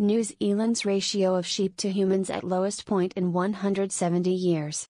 New Zealand's ratio of sheep to humans at lowest point in 170 years.